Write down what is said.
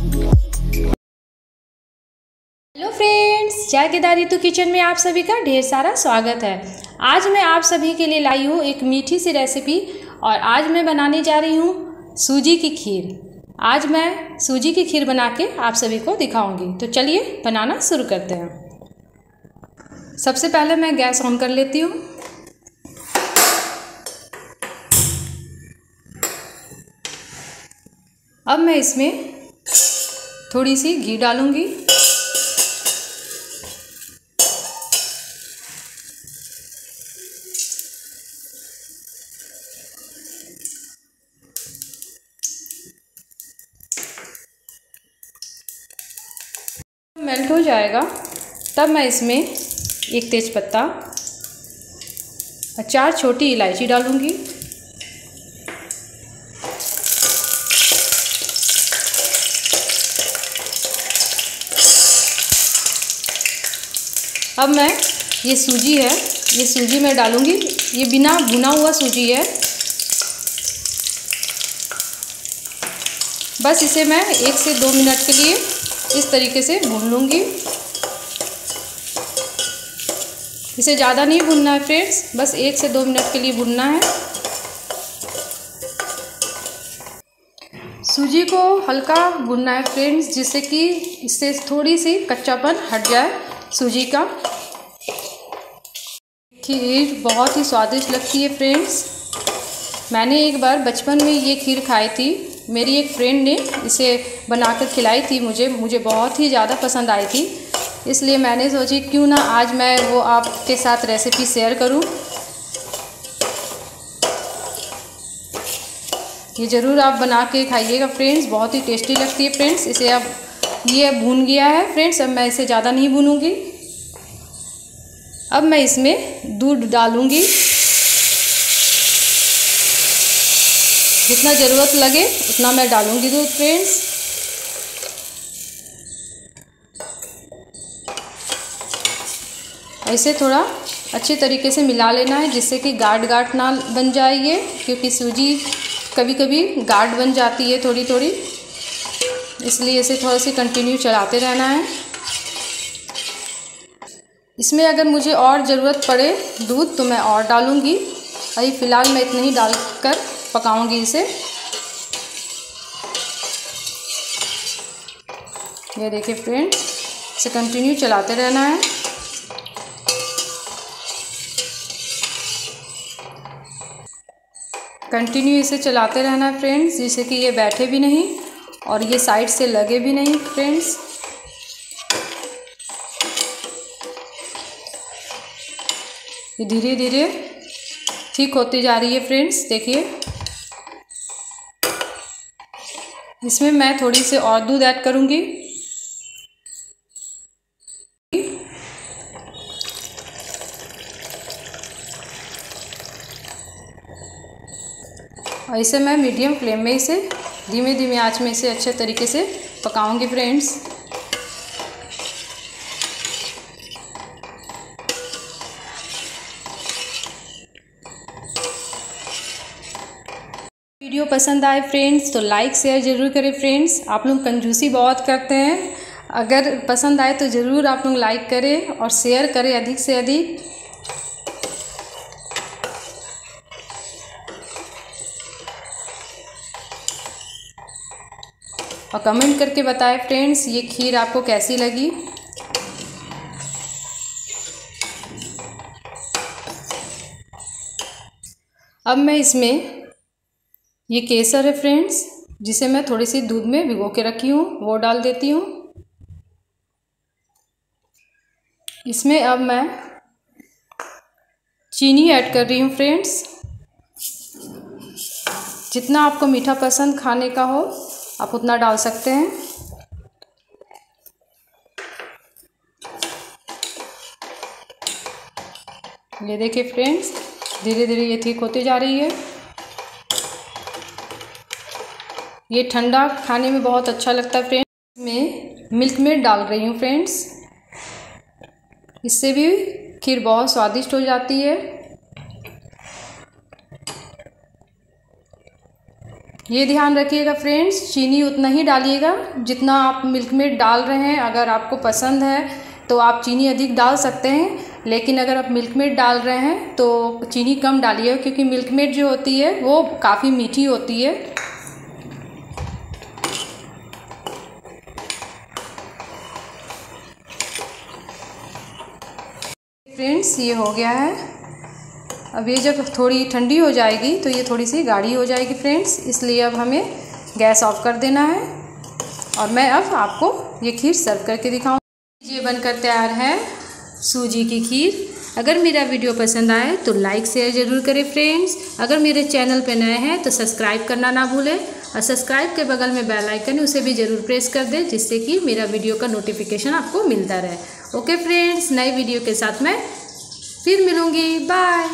Hello friends, जय केदारी तू kitchen में आप सभी का ढेर सारा स्वागत है। आज मैं आप सभी के लिए लाई हूँ एक मीठी सी रेसिपी और आज मैं बनाने जा रही हूँ सूजी की खीर। आज मैं सूजी की खीर बना के आप सभी को दिखाऊँगी। तो चलिए बनाना शुरू करते हैं। सबसे पहले मैं गैस ऑन कर लेती हूँ। अब मैं इसमें थोड़ी सी घी डालूँगी। मेल्ट हो जाएगा, तब मैं इसमें एक तेज पत्ता और चार छोटी इलायची डालूँगी। अब मैं ये सूजी है, ये सूजी मैं डालूँगी। ये बिना भुना हुआ सूजी है। बस इसे मैं एक से दो मिनट के लिए इस तरीके से भून लूँगी। इसे ज़्यादा नहीं भूनना है, फ्रेंड्स। बस एक से दो मिनट के लिए भूनना है। सूजी को हल्का भूनना है, फ्रेंड्स, जिससे कि इससे थोड़ी सी कच्चापन हट जाए। सूजी का। खीर बहुत ही स्वादिष्ट लगती है फ्रेंड्स मैंने एक बार बचपन में ये खीर खाई थी। मेरी एक फ्रेंड ने इसे बनाकर खिलाई थी मुझे। मुझे बहुत ही ज़्यादा पसंद आई थी। इसलिए मैंने सोची, क्यों ना आज मैं वो आपके साथ रेसिपी शेयर करूँ। ये ज़रूर आप बना के खाइएगा फ्रेंड्स बहुत ही टेस्टी लगती है फ्रेंड्स इसे अब ये भून गया है फ्रेंड्स अब मैं इसे ज़्यादा नहीं भूनूँगी। अब मैं इसमें दूध डालूँगी। जितना ज़रूरत लगे, उतना मैं डालूँगी दूध फ्रेंड्स ऐसे थोड़ा अच्छे तरीके से मिला लेना है, जिससे कि गाढ़ गाढ़ ना बन जाए ये, क्योंकि सूजी कभी कभी गाढ़ बन जाती है थोड़ी थोड़ी इसलिए इसे थोड़ा सी कंटिन्यू चलाते रहना है। इसमें अगर मुझे और ज़रूरत पड़े दूध तो मैं और डालूँगी। अभी फ़िलहाल मैं इतना ही डालकर पकाऊँगी इसे। ये देखिए फ्रेंड इसे कंटिन्यू चलाते रहना है। कंटिन्यू इसे चलाते रहना है फ्रेंड्स जिससे कि ये बैठे भी नहीं। और ये साइड से लगे भी नहीं फ्रेंड्स धीरे धीरे ठीक होती जा रही है फ्रेंड्स देखिए. इसमें मैं थोड़ी सी और दूध ऐड करूँगी. और इसे मैं मीडियम फ्लेम में इसे धीमे धीमे आँच में इसे अच्छे तरीके से पकाऊँगी फ्रेंड्स वीडियो पसंद आए फ्रेंड्स तो लाइक शेयर ज़रूर करें फ्रेंड्स आप लोग कंजूसी बहुत करते हैं. अगर पसंद आए तो ज़रूर आप लोग लाइक करें और शेयर करें अधिक से अधिक. और कमेंट करके बताएँ, फ्रेंड्स, ये खीर आपको कैसी लगी? अब मैं इसमें ये केसर है, फ्रेंड्स, जिसे मैं थोड़ी सी दूध में भिगो के रखी हूँ, वो डाल देती हूँ। इसमें अब मैं चीनी ऐड कर रही हूँ, फ्रेंड्स। जितना आपको मीठा पसंद खाने का हो आप उतना डाल सकते हैं। ये देखिए फ्रेंड्स धीरे धीरे ये ठीक होती जा रही है। ये ठंडा खाने में बहुत अच्छा लगता है फ्रेंड्स। मैं मिल्क मेड डाल रही हूँ फ्रेंड्स। इससे भी खीर बहुत स्वादिष्ट हो जाती है। ये ध्यान रखिएगा फ्रेंड्स, चीनी उतना ही डालिएगा जितना आप मिल्क मेड डाल रहे हैं। अगर आपको पसंद है तो आप चीनी अधिक डाल सकते हैं, लेकिन अगर आप मिल्क मेड डाल रहे हैं तो चीनी कम डालिए, क्योंकि मिल्क मेड जो होती है वो काफ़ी मीठी होती है। फ्रेंड्स, ये हो गया है। अब ये जब थोड़ी ठंडी हो जाएगी तो ये थोड़ी सी गाढ़ी हो जाएगी फ्रेंड्स। इसलिए अब हमें गैस ऑफ़ कर देना है और मैं अब आपको ये खीर सर्व करके दिखाऊँ। ये बनकर तैयार है सूजी की खीर। अगर मेरा वीडियो पसंद आए तो लाइक, शेयर ज़रूर करें फ्रेंड्स। अगर मेरे चैनल पर नए हैं तो सब्सक्राइब करना ना भूलें और सब्सक्राइब के बगल में बेल आइकन है, उसे भी ज़रूर प्रेस कर दें जिससे कि मेरा वीडियो का नोटिफिकेशन आपको मिलता रहे। ओके फ्रेंड्स, नए वीडियो के साथ मैं फिर मिलूँगी। बाय।